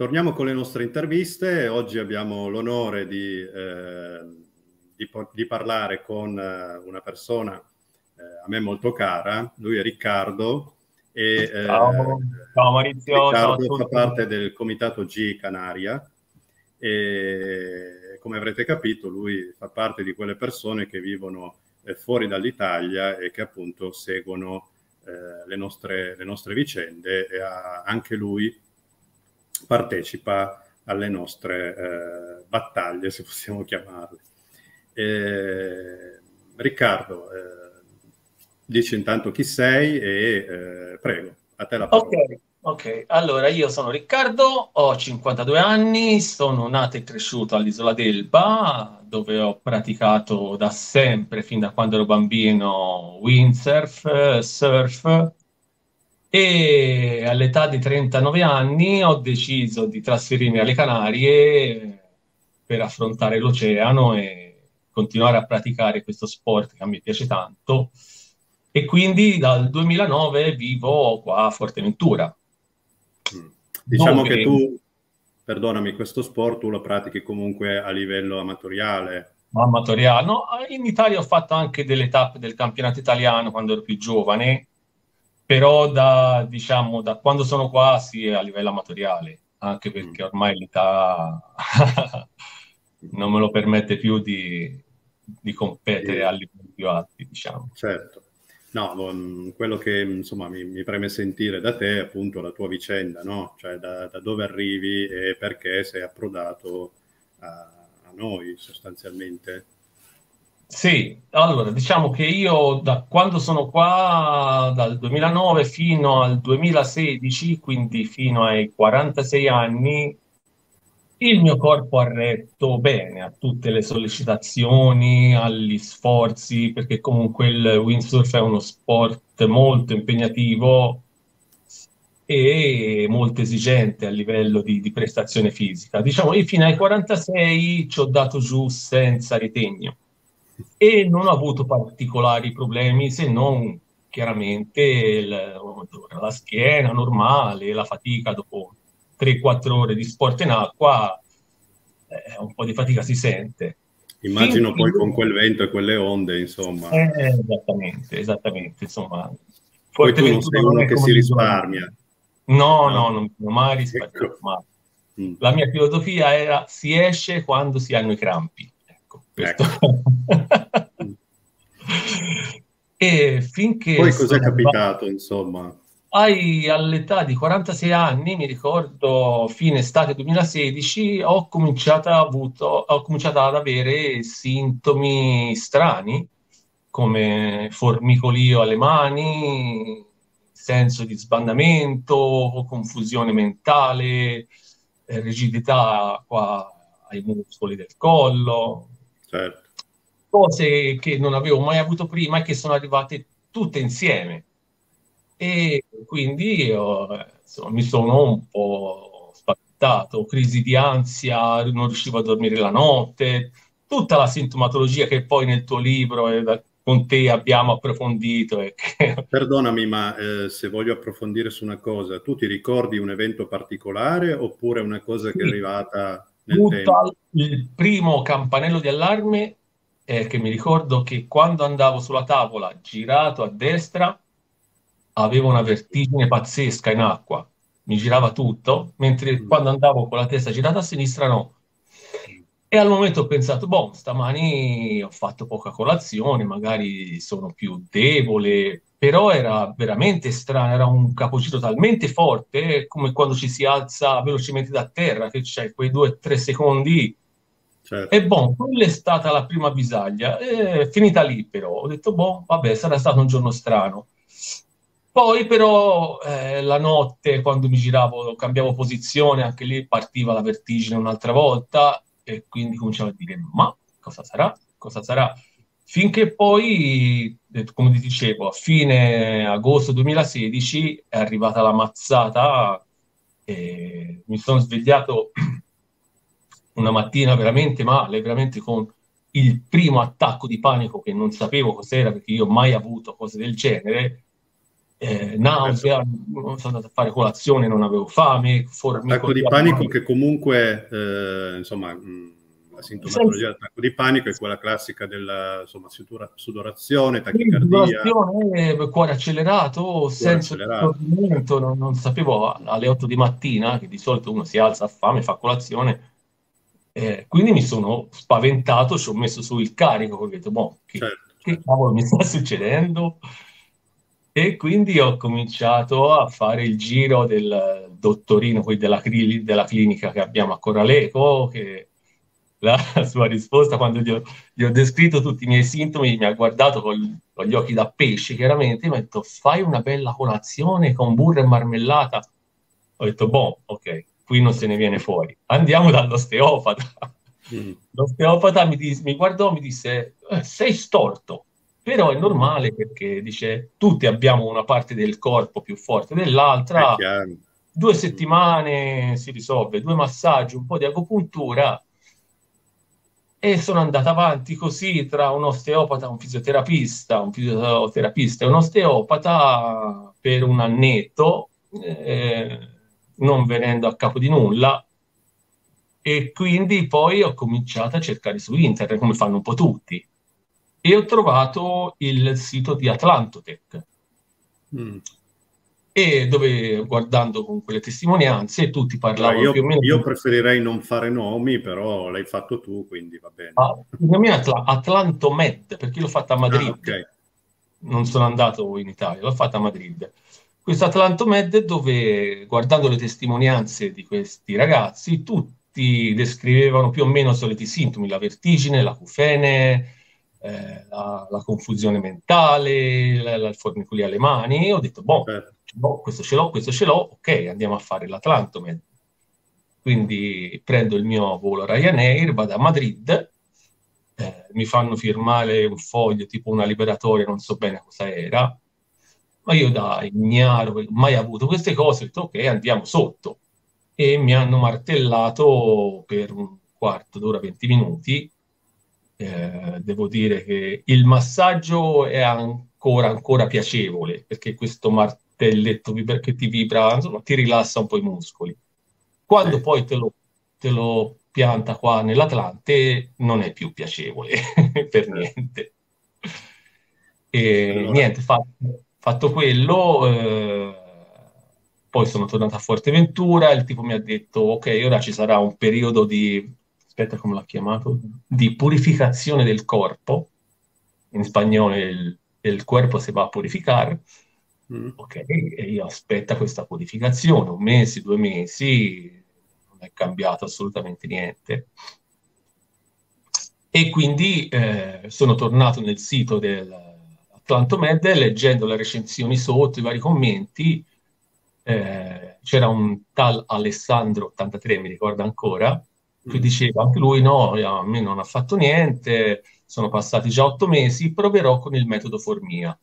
torniamo con le nostre interviste. Oggi abbiamo l'onore di, eh, di, di parlare con eh, una persona eh, a me molto cara. Lui è Riccardo. E, eh, ciao. ciao Maurizio. Riccardo ciao fa parte del comitato G Canaria e come avrete capito lui fa parte di quelle persone che vivono eh, fuori dall'Italia e che appunto seguono eh, le, nostre, le, nostre, vicende e ha, anche lui partecipa alle nostre eh, battaglie, se possiamo chiamarle. Eh, Riccardo, eh, dici intanto chi sei e eh, prego, a te la parola. Ok, ok. Allora io sono Riccardo, ho 52 anni, sono nato e cresciuto all'isola d'Elba, dove ho praticato da sempre, fin da quando ero bambino, windsurf, surf, e all'età di 39 anni ho deciso di trasferirmi alle Canarie per affrontare l'oceano e continuare a praticare questo sport che a me piace tanto. E quindi dal 2009 vivo qua a Forteventura. Mm. Diciamo Dove... che tu, perdonami, questo sport tu lo pratichi comunque a livello amatoriale. Amatoriale, no, in Italia ho fatto anche delle tappe del campionato italiano quando ero più giovane però da, diciamo, da quando sono qua sì a livello amatoriale, anche perché mm. ormai l'età non me lo permette più di, di competere a livelli più alti, diciamo. Certo. No, quello che insomma mi, mi, preme sentire da te è appunto la tua vicenda, no? Cioè da, da dove arrivi e perché sei approdato a, a noi sostanzialmente. Sì, allora diciamo che io da quando sono qua, dal 2009 fino al 2016, quindi fino ai 46 anni, il mio corpo ha retto bene a tutte le sollecitazioni, agli sforzi, perché comunque il windsurf è uno sport molto impegnativo e molto esigente a livello di, di prestazione fisica. Diciamo, io fino ai 46 ci ho dato giù senza ritegno e non ho avuto particolari problemi se non chiaramente il, la schiena normale, la fatica dopo 3-4 ore di sport in acqua, eh, un po' di fatica si sente. Immagino Quindi, poi con quel vento e quelle onde, insomma. Eh, esattamente, esattamente, insomma. Poi tu non sei uno che si risparmia. No, no, no, non mi mai risparmiato. Ecco. Mai. Mm. La mia filosofia era si esce quando si hanno i crampi. Ecco. e finché... Poi cos'è capitato, insomma? Hai all'età di 46 anni, mi ricordo fine estate 2016, ho cominciato, avuto, ho cominciato ad avere sintomi strani, come formicolio alle mani, senso di sbandamento, confusione mentale, eh, rigidità qua ai muscoli del collo, certo. cose che non avevo mai avuto prima e che sono arrivate tutte insieme. E quindi io, insomma, mi sono un po' spaventato, crisi di ansia, non riuscivo a dormire la notte, tutta la sintomatologia che poi nel tuo libro e con te abbiamo approfondito. E che... Perdonami, ma eh, se voglio approfondire su una cosa, tu ti ricordi un evento particolare oppure una cosa sì. che è arrivata il primo campanello di allarme è che mi ricordo che quando andavo sulla tavola girato a destra avevo una vertigine pazzesca in acqua, mi girava tutto, mentre mm. quando andavo con la testa girata a sinistra no. E al momento ho pensato, boh, stamani ho fatto poca colazione, magari sono più debole, però era veramente strano, era un capogiro talmente forte, come quando ci si alza velocemente da terra, che c'è quei due o tre secondi. Certo. E boh, quella è stata la prima bisaglia, è finita lì però, ho detto, boh, vabbè, sarà stato un giorno strano. Poi però eh, la notte, quando mi giravo, cambiavo posizione, anche lì partiva la vertigine un'altra volta, e quindi cominciavo a dire, ma cosa sarà? Cosa sarà? Finché poi, eh, come ti dicevo, a fine agosto 2016 è arrivata la mazzata e mi sono svegliato una mattina veramente male, veramente con il primo attacco di panico che non sapevo cos'era perché io ho mai avuto cose del genere. Eh, nausea, sono andato a fare colazione, non avevo fame, attacco di panico che comunque, eh, insomma, mh, la sintomatologia dell'attacco di panico è quella classica della insomma, sudorazione, tachicardia. Sudorazione, cuore accelerato, cuore senso accelerato. di non, non sapevo alle 8 di mattina, che di solito uno si alza a fame, fa colazione, eh, quindi mi sono spaventato, ci ho messo su il carico, ho detto, boh, che, certo. che certo. cavolo mi sta succedendo? E quindi ho cominciato a fare il giro del dottorino qui della, della clinica che abbiamo a Coraleco, che la sua risposta quando gli ho, gli ho, descritto tutti i miei sintomi, mi ha guardato con, con gli occhi da pesce, chiaramente, mi ha detto fai una bella colazione con burro e marmellata. Ho detto, boh, ok, qui non se ne viene fuori. Andiamo dall'osteopata. Mm. L'osteopata mi, dis- mi guardò e mi disse, eh, sei storto. Però è normale perché dice tutti abbiamo una parte del corpo più forte dell'altra. Due settimane si risolve, due massaggi, un po' di agopuntura e sono andata avanti così tra un osteopata, un fisioterapista, un fisioterapista e un osteopata per un annetto, eh, non venendo a capo di nulla. E quindi poi ho cominciato a cercare su internet, come fanno un po' tutti, e ho trovato il sito di Atlantotech. Mm e dove guardando con quelle testimonianze tutti parlavano io, più o meno io preferirei non fare nomi però l'hai fatto tu quindi va bene. Ah, il Atl- Atlantomed perché l'ho fatta a ah, Madrid. ah, okay. non sono andato in Italia l'ho fatta a Madrid. Questo Atlantomed dove guardando le testimonianze di questi ragazzi tutti descrivevano più o meno i soliti sintomi la vertigine, l'acufene eh, la, la, confusione mentale, la, la fornicoli alle mani, e ho detto, boh, certo boh, questo ce l'ho, questo ce l'ho, ok, andiamo a fare l'Atlantomed. Quindi prendo il mio volo Ryanair, vado a Madrid, eh, mi fanno firmare un foglio tipo una liberatoria, non so bene cosa era, ma io da ignaro, mai avuto queste cose, ho detto ok, andiamo sotto. E mi hanno martellato per un quarto d'ora, 20 minuti. Eh, devo dire che il massaggio è ancora, ancora piacevole, perché questo martello del letto che ti vibra, insomma, ti rilassa un po' i muscoli. Quando sì. poi te lo, te lo, pianta qua nell'Atlante non è più piacevole per niente. E allora. niente, fatto, fatto quello, eh, poi sono tornato a Forteventura, il tipo mi ha detto, ok, ora ci sarà un periodo di, aspetta come l'ha chiamato, di purificazione del corpo, in spagnolo il, il cuerpo si va a purificare, Mm. Ok, e io aspetta questa codificazione, un mese, due mesi, non è cambiato assolutamente niente. E quindi eh, sono tornato nel sito dell'Atlantomed leggendo le recensioni sotto, i vari commenti. Eh, c'era un tal Alessandro 83, mi ricordo ancora, che mm. diceva anche lui: No, a me non ha fatto niente, sono passati già otto mesi, proverò con il metodo Formia.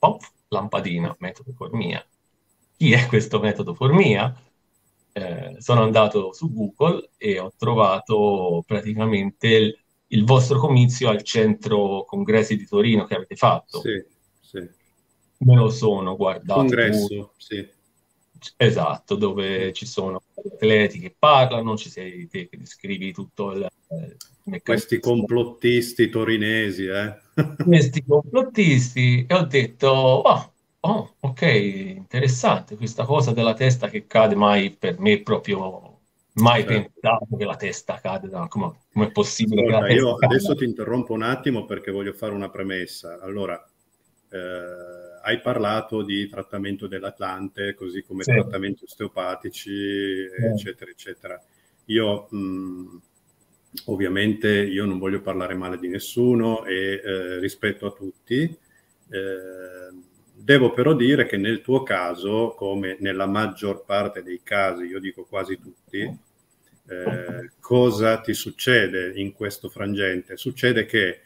Oh, lampadina, metodo Formia. Chi è questo metodo Formia? Eh, sono andato su Google e ho trovato praticamente il, il, vostro comizio al centro congressi di Torino che avete fatto. Sì, sì. Me lo sono guardato. Congresso, sì. Esatto, dove ci sono atleti che parlano, ci sei te che descrivi tutto il, il Questi complottisti torinesi, eh? Questi complottisti, e ho detto, oh, oh, ok, interessante questa cosa della testa che cade, mai per me proprio mai certo. pensato che la testa cade, no, come è possibile? Allora, io adesso ti interrompo un attimo perché voglio fare una premessa. Allora, eh, hai parlato di trattamento dell'Atlante, così come sì. trattamenti osteopatici, sì. eccetera, eccetera. Io mh, ovviamente io non voglio parlare male di nessuno e eh, rispetto a tutti. Eh, devo però dire che nel tuo caso, come nella maggior parte dei casi, io dico quasi tutti, eh, cosa ti succede in questo frangente? Succede che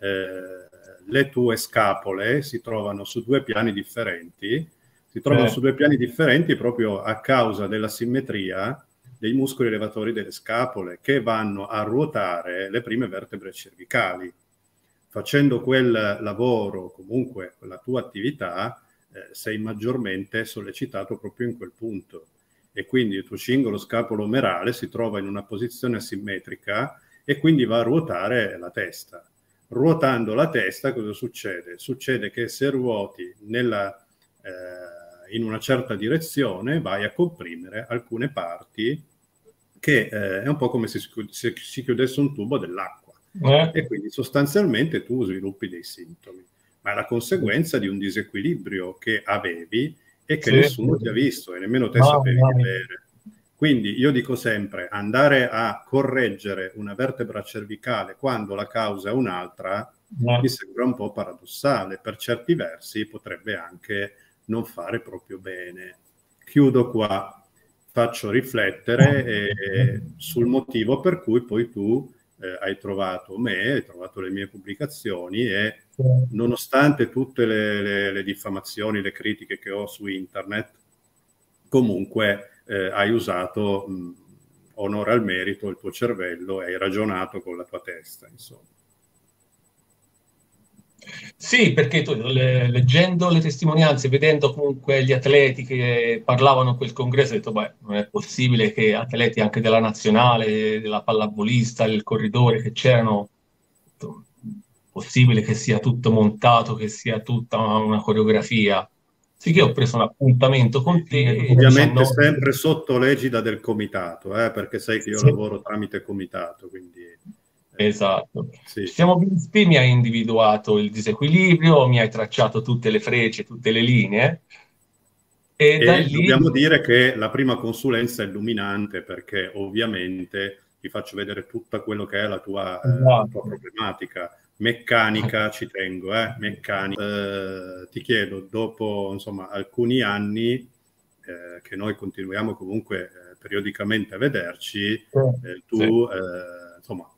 eh, le tue scapole si trovano su due piani differenti, si trovano su due piani differenti proprio a causa della simmetria dei muscoli elevatori delle scapole che vanno a ruotare le prime vertebre cervicali. Facendo quel lavoro, comunque la tua attività, eh, sei maggiormente sollecitato proprio in quel punto e quindi il tuo cingolo scapolo omerale si trova in una posizione asimmetrica e quindi va a ruotare la testa. Ruotando la testa cosa succede? Succede che se ruoti nella, eh, in una certa direzione vai a comprimere alcune parti che eh, è un po' come se si, chiudesse un tubo dell'acqua eh. e quindi sostanzialmente tu sviluppi dei sintomi, ma è la conseguenza di un disequilibrio che avevi e che sì. nessuno ti ha visto e nemmeno te no, sapevi no. avere. Quindi io dico sempre, andare a correggere una vertebra cervicale quando la causa è un'altra no. mi sembra un po' paradossale, per certi versi potrebbe anche non fare proprio bene. Chiudo qua, faccio riflettere eh, sul motivo per cui poi tu eh, hai trovato me, hai trovato le mie pubblicazioni e nonostante tutte le, le, le, diffamazioni, le critiche che ho su internet, comunque eh, hai usato mh, onore al merito il tuo cervello e hai ragionato con la tua testa, insomma. Sì, perché tu, le, leggendo le testimonianze, vedendo comunque gli atleti che parlavano a quel congresso, ho detto, beh, non è possibile che atleti anche della nazionale, della pallavolista, il corridore che c'erano, possibile che sia tutto montato, che sia tutta una coreografia. Sì che ho preso un appuntamento con te. Ovviamente 19... sempre sotto l'egida del comitato, eh, perché sai che io sì. lavoro tramite comitato, quindi... Esatto. Sì. Siamo visti, mi hai individuato il disequilibrio, mi hai tracciato tutte le frecce, tutte le linee. E, e lì... dobbiamo dire che la prima consulenza è illuminante perché ovviamente ti faccio vedere tutta quello che è la tua, esatto. eh, la tua esatto. problematica meccanica, ci tengo, eh, meccanica. Eh, ti chiedo, dopo insomma alcuni anni eh, che noi continuiamo comunque eh, periodicamente a vederci, eh, tu sì. Insomma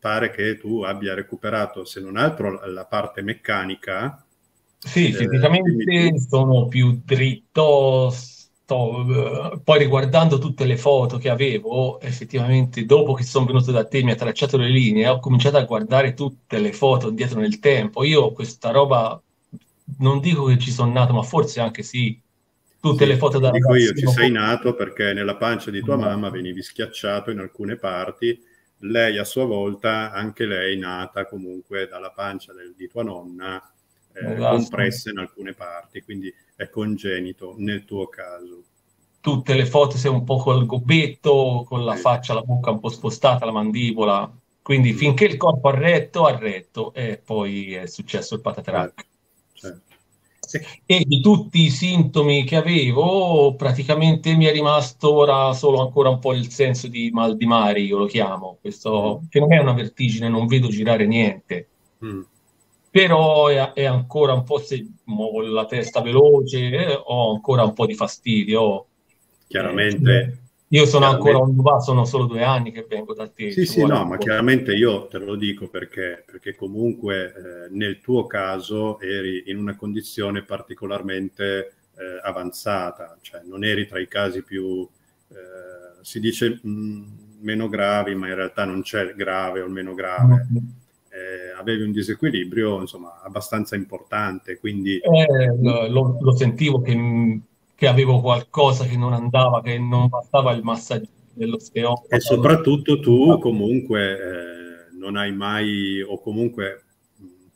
pare che tu abbia recuperato, se non altro, la parte meccanica. Sì, fisicamente quindi... sono più dritto, sto, poi riguardando tutte le foto che avevo, effettivamente dopo che sono venuto da te mi ha tracciato le linee, ho cominciato a guardare tutte le foto dietro nel tempo. Io questa roba, non dico che ci sono nato, ma forse anche sì, tutte sì, le foto da dico io, ci sei nato perché nella pancia di tua no. mamma venivi schiacciato in alcune parti, lei a sua volta, anche lei nata comunque dalla pancia del, di tua nonna, eh, esatto. compressa in alcune parti, quindi è congenito nel tuo caso. Tutte le foto sei un po' col gobbetto, con la faccia, la bocca un po' spostata, la mandibola, quindi mm. finché il corpo ha retto, ha retto e poi è successo il patatrack. Certo. E di tutti i sintomi che avevo, praticamente mi è rimasto ora solo ancora un po' il senso di mal di mare, io lo chiamo, questo, mm. che non è una vertigine, non vedo girare niente. Mm però è, è, ancora un po' se muovo la testa veloce, eh, ho ancora un po' di fastidio. Chiaramente. Io sono ancora un sono solo due anni che vengo da te. Sì, sì, no, ma chiaramente io te lo dico perché, perché comunque eh, nel tuo caso eri in una condizione particolarmente eh, avanzata, cioè non eri tra i casi più, eh, si dice mh, mm, meno gravi, ma in realtà non c'è grave o meno grave. Mm-hmm eh, avevi un disequilibrio insomma abbastanza importante. Quindi eh, lo, lo, sentivo che, che, avevo qualcosa che non andava, che non bastava il massaggio dello scheletro. E soprattutto tu comunque eh, non hai mai o comunque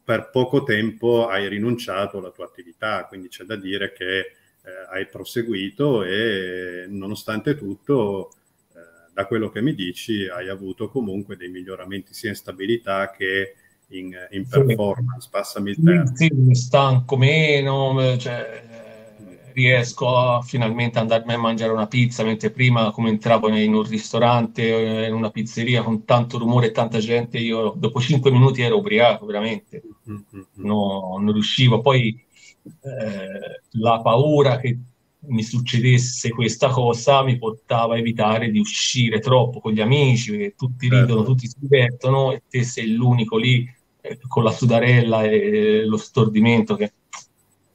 per poco tempo hai rinunciato alla tua attività, quindi c'è da dire che eh, hai proseguito e nonostante tutto da quello che mi dici hai avuto comunque dei miglioramenti sia in stabilità che in, in performance, passami il termine. Sì, mi stanco meno, cioè, riesco a finalmente andarmi a mangiare una pizza, mentre prima come entravo in un ristorante, in una pizzeria con tanto rumore e tanta gente, io dopo cinque minuti ero ubriaco, veramente. Mm-hmm. No, non riuscivo. Poi eh, la paura che mi succedesse questa cosa mi portava a evitare di uscire troppo con gli amici, perché tutti certo. ridono, tutti si divertono e te sei l'unico lì eh, con la sudarella e lo stordimento che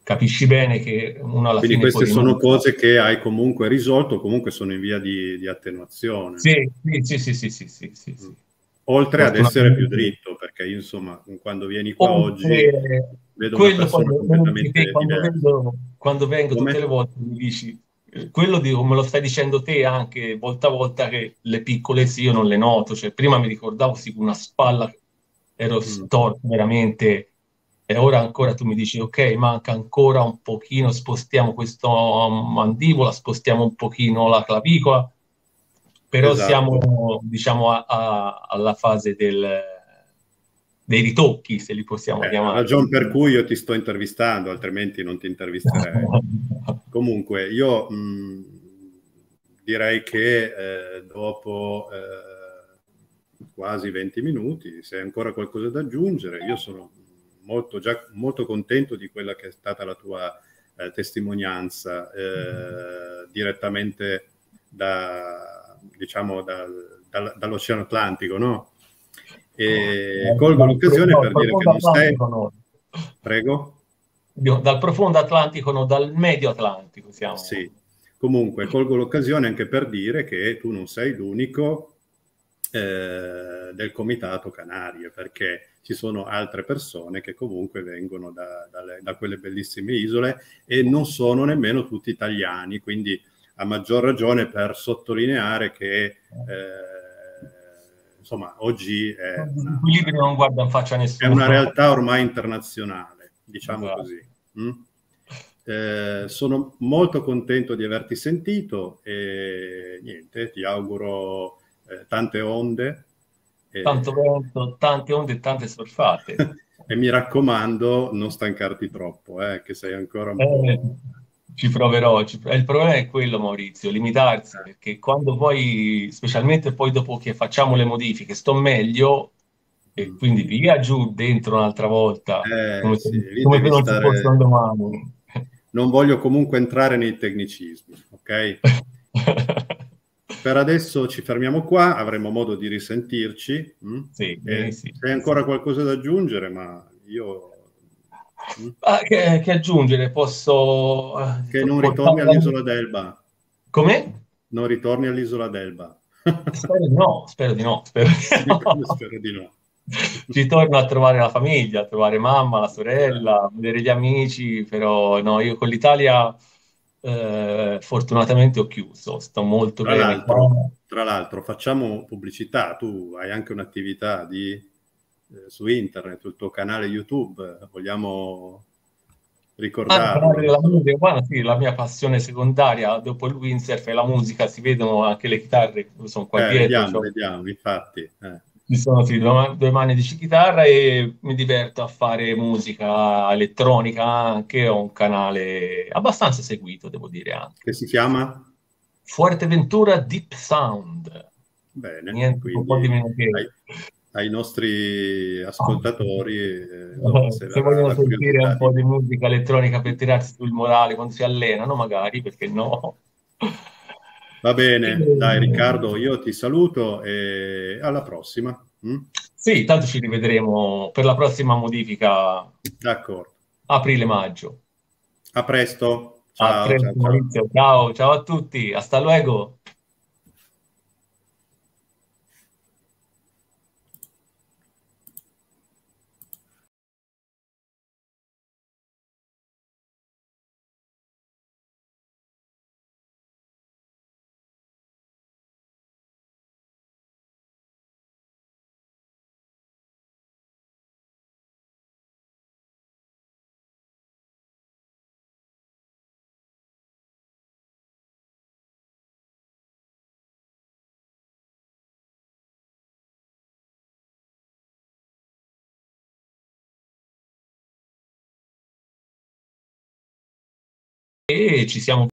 capisci bene che uno alla Quindi fine... queste sono non... cose che hai comunque risolto, comunque sono in via di, di attenuazione. Sì, sì, sì, sì, sì, sì, sì, sì. Oltre ad essere più dritto, perché io, insomma, quando vieni qua Oltre... oggi vedo quello quando, completamente quando, vengo, quando vengo Come? tutte le volte mi dici eh, quello di, me lo stai dicendo te anche volta a volta che le piccole sì io non le noto cioè prima mi ricordavo sì una spalla ero mm. storto veramente e ora ancora tu mi dici ok manca ancora un pochino spostiamo questa mandibola spostiamo un pochino la clavicola però esatto. siamo diciamo a, a, alla fase del dei ritocchi, se li possiamo eh, chiamare. Ragione per cui io ti sto intervistando, altrimenti non ti intervisterei. Comunque, io mh, direi che eh, dopo eh, quasi 20 minuti, se hai ancora qualcosa da aggiungere, io sono molto, già, molto contento di quella che è stata la tua eh, testimonianza eh, direttamente da, diciamo, da, da, dall'Oceano Atlantico, no? E colgo l'occasione per dire che non sei... Prego? Dal profondo Atlantico, no, dal medio Atlantico siamo. Sì, comunque colgo l'occasione anche per dire che tu non sei l'unico eh, del Comitato Canarie, perché ci sono altre persone che comunque vengono da, dalle, da quelle bellissime isole e non sono nemmeno tutti italiani, quindi a maggior ragione per sottolineare che... Eh, insomma, oggi è una. È una realtà ormai internazionale, diciamo esatto. così. Mm? Eh, sono molto contento di averti sentito e niente, ti auguro eh, tante onde. E... Tanto vento, tante onde e tante surfate. e mi raccomando, non stancarti troppo, eh, che sei ancora un po'... Eh, ci proverò, ci... il problema è quello Maurizio, limitarsi, perché quando poi, specialmente poi dopo che facciamo le modifiche, sto meglio e mm. quindi via giù dentro un'altra volta, eh, come, sì, se, come non stare... ci fosse domani. Non voglio comunque entrare nei tecnicismi, ok? per adesso ci fermiamo qua, avremo modo di risentirci. Hm? Sì, sì, c'è ancora qualcosa da aggiungere, ma io Ah, che, che, aggiungere? Posso... Eh, che non ritorni all'isola d'Elba. Come? Non ritorni all'isola d'Elba. Spero di no, spero di no. Spero di no. spero di no. Ci torno a trovare la famiglia, a trovare mamma, la sorella, a vedere gli amici, però no, io con l'Italia eh, fortunatamente ho chiuso, sto molto tra bene. L'altro, tra l'altro, facciamo pubblicità, tu hai anche un'attività di eh, su internet, sul tuo canale YouTube, vogliamo ricordarlo. Ah, la, musica, guarda, sì, la mia passione secondaria dopo il windsurf e la musica, si vedono anche le chitarre, sono qua eh, dietro. Vediamo, cioè, vediamo, infatti. Eh. Ci sono sì, due, due mani di chitarra e mi diverto a fare musica elettronica anche, ho un canale abbastanza seguito, devo dire anche. Che si chiama? Fuerteventura Deep Sound. Bene, Niente, quindi un po' di meno che... Hai ai nostri ascoltatori. Eh, no, se, se vogliono sentire un po' di musica elettronica per tirarsi sul morale quando si allenano, magari, perché no? Va bene, dai Riccardo, io ti saluto e alla prossima. Mm? Sì, tanto ci rivedremo per la prossima modifica. D'accordo. Aprile-maggio. A presto. Ciao, a presto, ciao, ciao. ciao, ciao a tutti. Hasta luego. E ci siamo